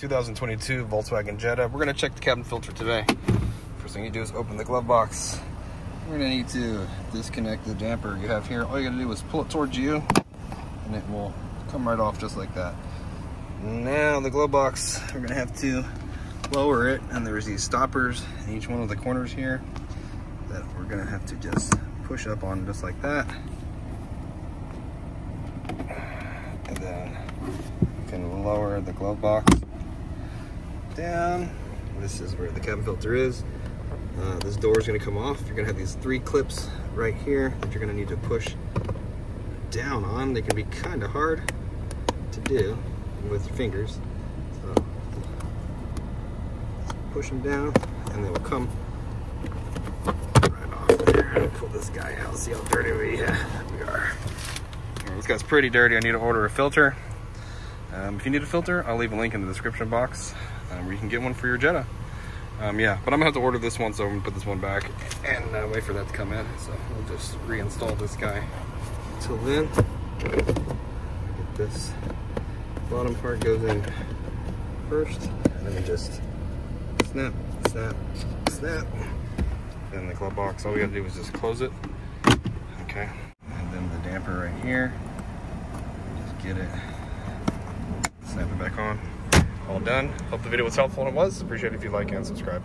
2022 Volkswagen Jetta. We're gonna check the cabin filter today. First thing you do is open the glove box. We're gonna need to disconnect the damper you have here. All you gotta do is pull it towards you and it will come right off just like that. Now the glove box, we're gonna have to lower it and there's these stoppers in each one of the corners here that we're gonna have to just push up on just like that. And then you can lower the glove box down. This is where the cabin filter is. Uh, this door is gonna come off. You're gonna have these three clips right here that you're gonna need to push down on. They can be kind of hard to do with your fingers. So push them down and they will come right off there. Pull this guy out, see how dirty we, uh, we are. this guy's pretty dirty. I need to order a filter. Um, if you need a filter, I'll leave a link in the description box um, where you can get one for your Jetta. Um, yeah, but I'm gonna have to order this one, so I'm gonna put this one back and uh, wait for that to come in. So we'll just reinstall this guy. Until then, get this bottom part goes in first, and then just snap, snap, snap. And the glove box, all we gotta do is just close it. Okay. And then the damper right here. Just get it, snap it back on. Done. Hope the video was helpful and it was. Appreciate it if you like and subscribe.